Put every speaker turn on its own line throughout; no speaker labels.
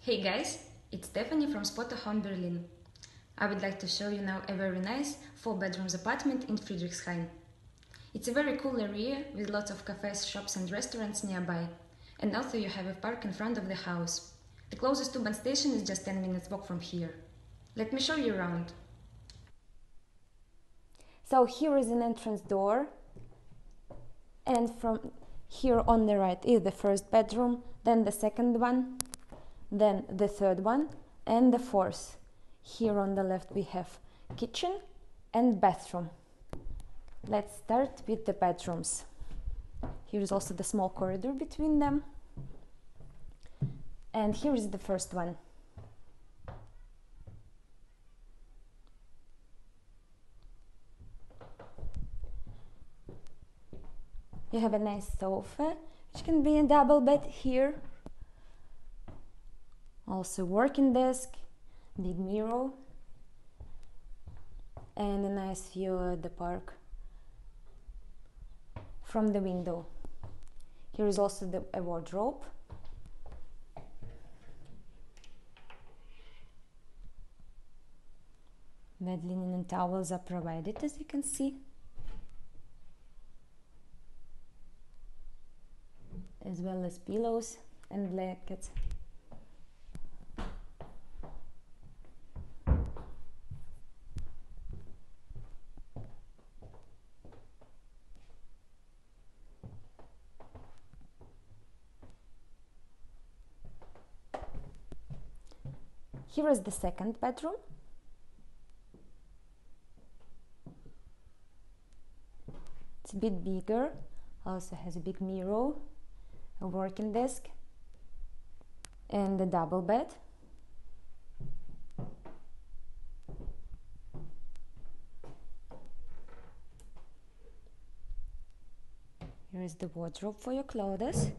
Hey guys, it's Stephanie from Spotahome Berlin. I would like to show you now a very nice 4 bedrooms apartment in Friedrichshain. It's a very cool area with lots of cafes, shops and restaurants nearby. And also you have a park in front of the house. The closest U-Bahn station is just 10 minutes walk from here. Let me show you around.
So here is an entrance door and from here on the right is the first bedroom, then the second one, then the third one and the fourth. Here on the left we have kitchen and bathroom. Let's start with the bedrooms. Here is also the small corridor between them. And here is the first one. You have a nice sofa, which can be a double bed here. Also working desk, big mirror, and a nice view of the park from the window. Here is also the, a wardrobe. Bed linen and towels are provided as you can see. As well as pillows and blankets. Here is the second bedroom. It's a bit bigger, also has a big mirror a working desk and a double bed. Here is the wardrobe for your clothes.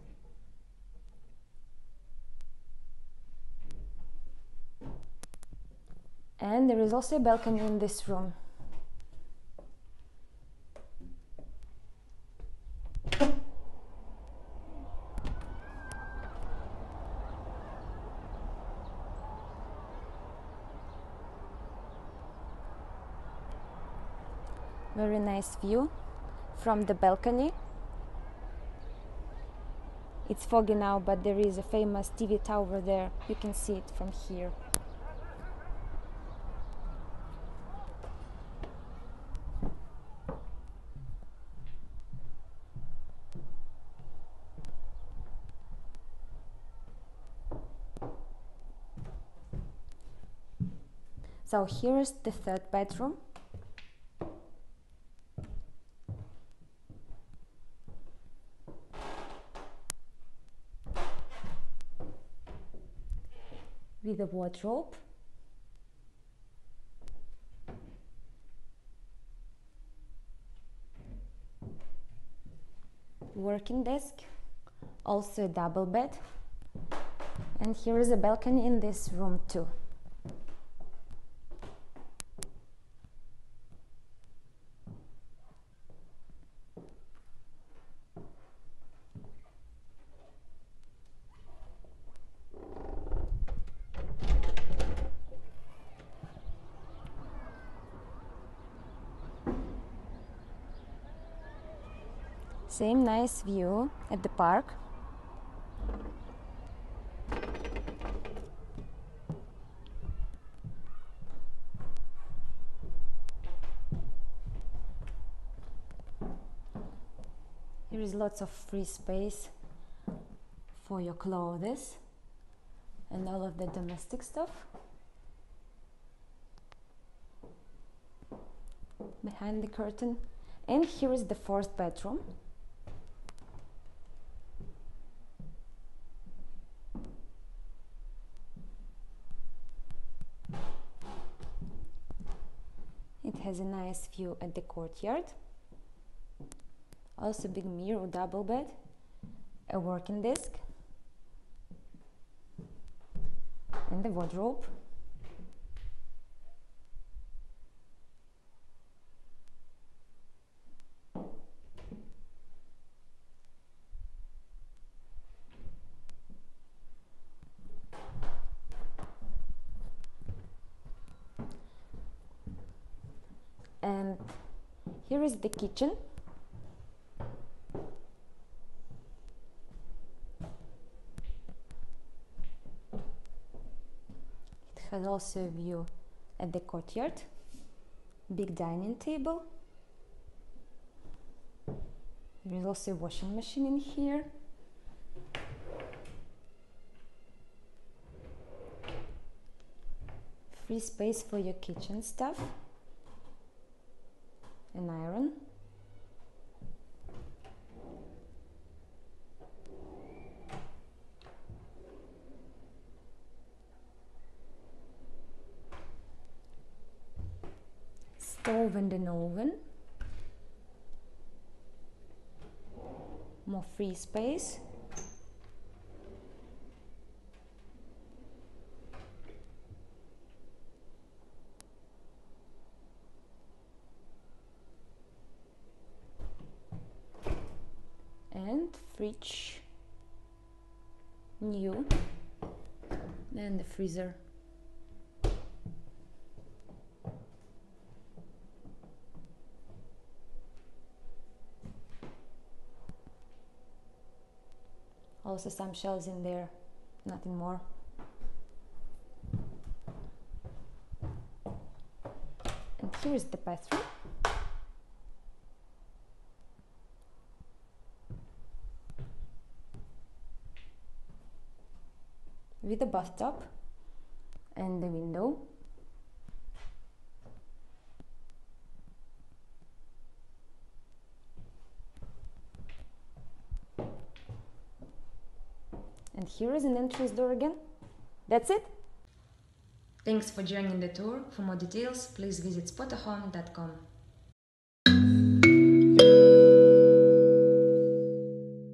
And there is also a balcony in this room. Very nice view from the balcony. It's foggy now but there is a famous TV tower there. You can see it from here. So here is the third bedroom a wardrobe. Working desk, also a double bed. And here is a balcony in this room too. Same nice view at the park. Here is lots of free space for your clothes and all of the domestic stuff. Behind the curtain. And here is the fourth bedroom. Has a nice view at the courtyard. Also big mirror double bed, a working desk, and the wardrobe. Here is the kitchen. It has also a view at the courtyard, big dining table. There is also a washing machine in here. Free space for your kitchen stuff. An iron. Stove and an oven. More free space. and fridge new and the freezer also some shelves in there nothing more. And here's the bathroom. With a bathtub and the window And here is an entrance door again. That's it.
Thanks for joining the tour. For more details, please visit spotahome.com.